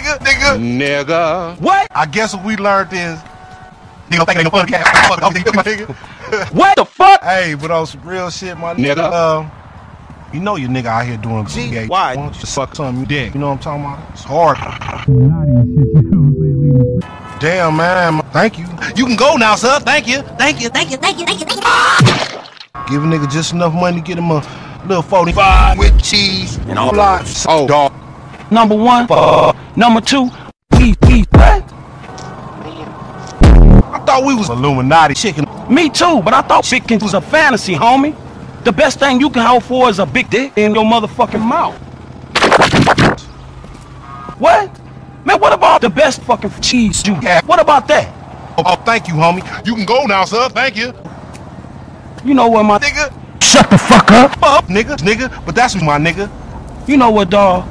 nigga, nigga. Nigga. What? I guess what we learned is, nigga think it ain't no fun cat. Fuck off, nigga. What the fuck? Hey, but on some real shit, my nigga. Nigga. Uh, you know your nigga out here doing G. Why? Why don't you suck some dick? You know what I'm talking about? It's hard. Damn, man. Thank you. You can go now, sir. Thank you. Thank you. Thank you. Thank you. Thank you. Thank you. Give a nigga just enough money to get him a little 45 with cheese and all lots. Oh. dog. Number one. Uh, number two. We, we, what? I thought we was Illuminati chicken. Me too, but I thought chicken was a fantasy, homie. The best thing you can hope for is a big dick in your motherfucking mouth. What? Man, what about the best fucking cheese you have? What about that? Oh, oh, thank you, homie. You can go now, sir. Thank you. You know what, my Nigga. Shut the fuck up. Up, nigga. Nigga. But that's my nigga. You know what, dawg?